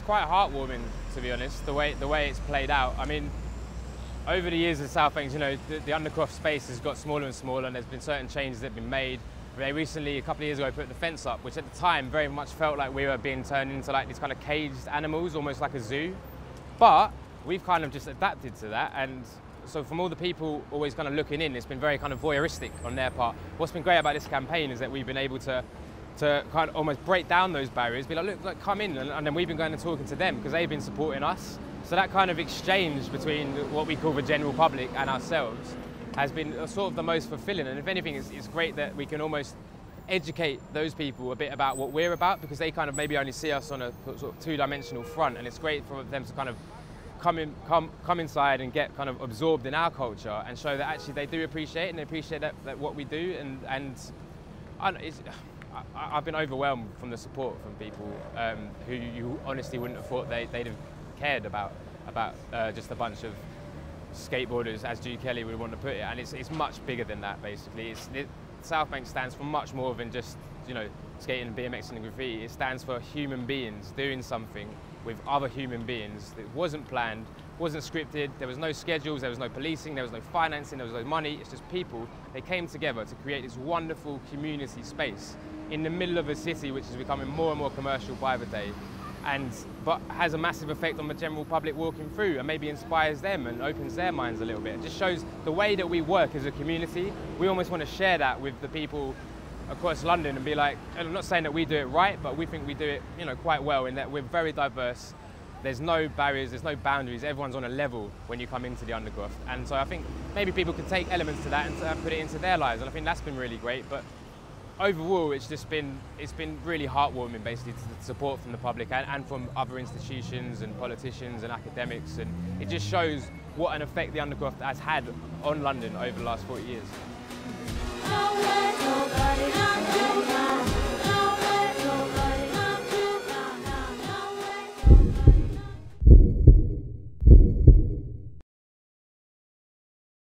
quite heartwarming, to be honest, the way the way it's played out. I mean, over the years of South Banks, you know, the, the Undercroft space has got smaller and smaller, and there's been certain changes that have been made. They recently, a couple of years ago, put the fence up, which at the time very much felt like we were being turned into like these kind of caged animals, almost like a zoo. But we've kind of just adapted to that, and so from all the people always kind of looking in, it's been very kind of voyeuristic on their part. What's been great about this campaign is that we've been able to to kind of almost break down those barriers, be like, look, look come in, and, and then we've been going and talking to them because they've been supporting us. So that kind of exchange between what we call the general public and ourselves has been uh, sort of the most fulfilling. And if anything, it's, it's great that we can almost educate those people a bit about what we're about because they kind of maybe only see us on a sort of two-dimensional front, and it's great for them to kind of come in, come come inside and get kind of absorbed in our culture and show that actually they do appreciate and they appreciate that, that what we do and and it's, I, have been overwhelmed from the support from people um, who you honestly wouldn't have thought they, would have cared about about uh, just a bunch of skateboarders, as Jude Kelly would want to put it. And it's, it's much bigger than that, basically. It's, it, South Bank stands for much more than just you know skating and BMX and graffiti. It stands for human beings doing something with other human beings that wasn't planned, wasn't scripted, there was no schedules, there was no policing, there was no financing, there was no money, it's just people. They came together to create this wonderful community space in the middle of a city which is becoming more and more commercial by the day and but has a massive effect on the general public walking through and maybe inspires them and opens their minds a little bit. It just shows the way that we work as a community. We almost want to share that with the people across London and be like, and I'm not saying that we do it right, but we think we do it, you know, quite well in that we're very diverse. There's no barriers, there's no boundaries. Everyone's on a level when you come into the Undercroft. And so I think maybe people can take elements to that and uh, put it into their lives. And I think that's been really great. But overall, it's just been it's been really heartwarming, basically, the support from the public and, and from other institutions and politicians and academics, and it just shows what an effect the Undercroft has had on London over the last 40 years.